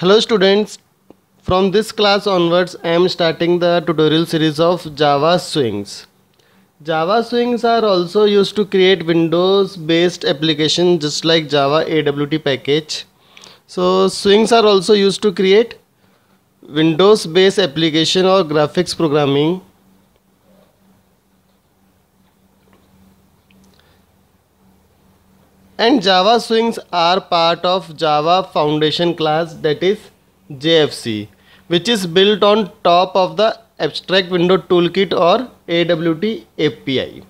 Hello students, from this class onwards I am starting the tutorial series of Java Swings. Java Swings are also used to create Windows based application just like Java AWT package. So Swings are also used to create Windows based application or graphics programming. And Java Swings are part of Java Foundation class that is JFC which is built on top of the Abstract Window Toolkit or AWT API.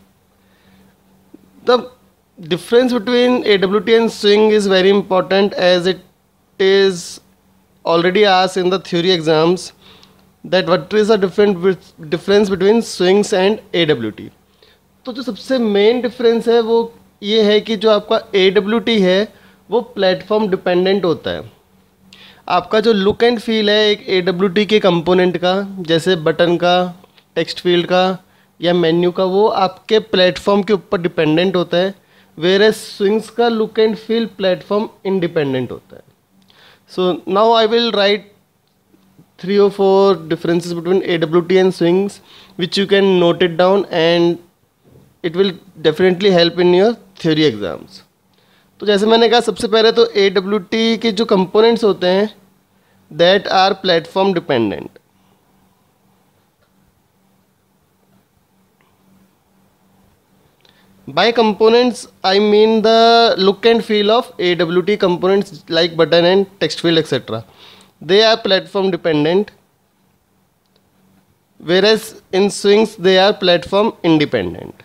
The difference between AWT and Swing is very important as it is already asked in the theory exams that what is the different difference between swings and A तो जो सबसे main difference है वो ये है कि जो आपका ए डब्ल्यू टी है, वो प्लेटफॉर्म डिपेंडेंट होता है। आपका जो लुक एंड फील है, एक ए डब्ल्यू टी के कंपोनेंट का, जैसे बटन का टेक्स्ट फ़ील्ड का, या मेन्यू का, वो आपके प्लेटफॉर्म के ऊपर डिपेंडेंट होता है वेर स्विंग्स का look and feel platform independent होता है। So now I will write three or four differences between AWT and swings, which you can note it down and it will definitely help in your theory exams तो जैसे मैंने कहा, सबसे पहले तो ए W T के जो कंपोनेंट्स होते हैं that are platform dependent by components I mean the look and feel of A W T components like button and text field etcetera they are platform dependent whereas in swings they are platform independent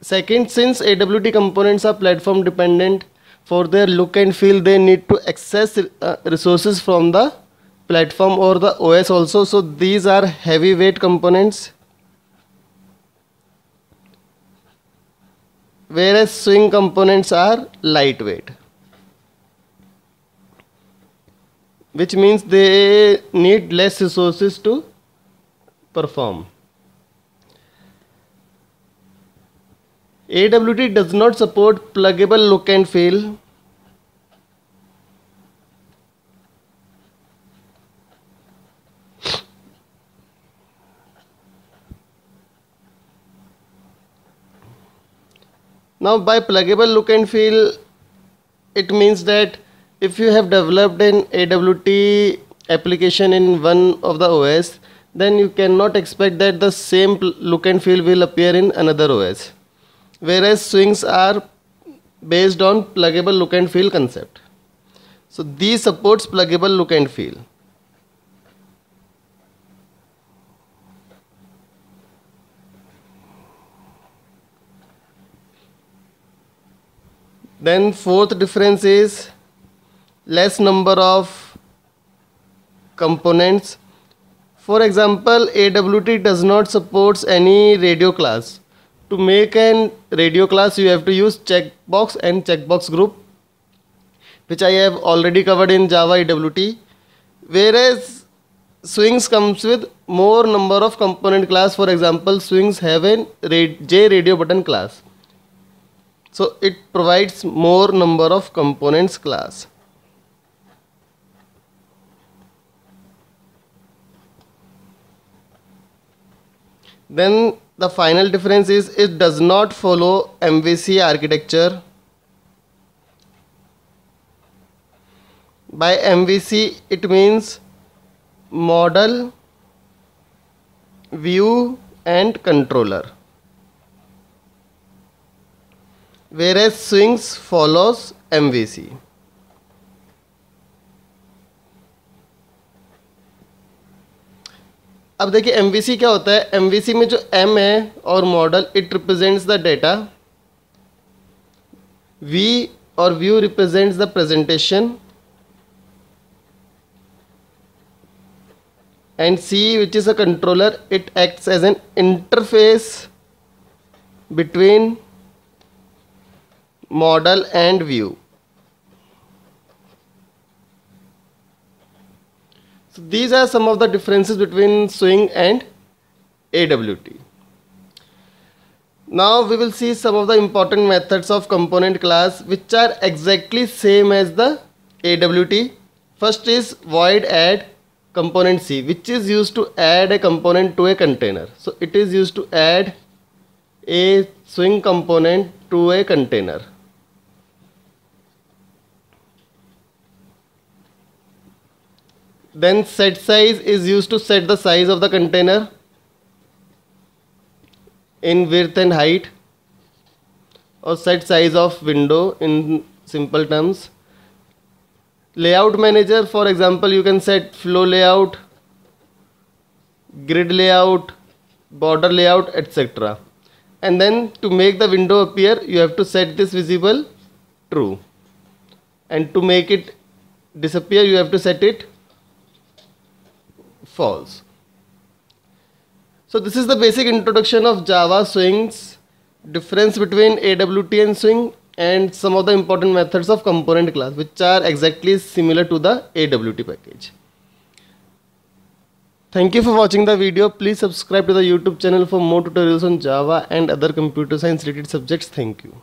second since awt components are platform dependent for their look and feel they need to access uh, resources from the platform or the os also. So these are heavyweight components. Whereas swing components are lightweight. Which means they need less resources to perform AWT does not support pluggable look and feel Now by pluggable look and feel, it means that if you have developed an AWT application in one of the OS, then you cannot expect that the same look and feel will appear in another OS. Whereas swings are based on pluggable look and feel concept. So these supports pluggable look and feel. Then fourth difference is less number of components. For example, AWT does not supports any radio class. To make an radio class, you have to use checkbox and checkbox group, which I have already covered in Java AWT. Whereas swings comes with more number of component class. For example, swings have a J radio button class so it provides more number of components class then the final difference is it does not follow MVC architecture by MVC it means model view and controller whereas swings follows MVC. अब देखिए MVC क्या होता है? MVC में जो M है और model it represents the data V और view represents the presentation and C which is a controller it acts as an interface between model and view So these are some of the differences between swing and AWT. Now we will see some of the important methods of component class which are exactly same as the AWT. First is void add component C which is used to add a component to a container. So it is used to add a swing component to a container. Then set size is used to set the size of the container in width and height or set size of window in simple terms. Layout manager for example you can set flow layout, grid layout, border layout etc. And then to make the window appear you have to set this visible true and to make it disappear you have to set it false. So this is the basic introduction of Java swings, difference between AWT and swing and some of the important methods of component class which are exactly similar to the AWT package. Thank you for watching the video. Please subscribe to the YouTube channel for more tutorials on Java and other computer science related subjects. Thank you.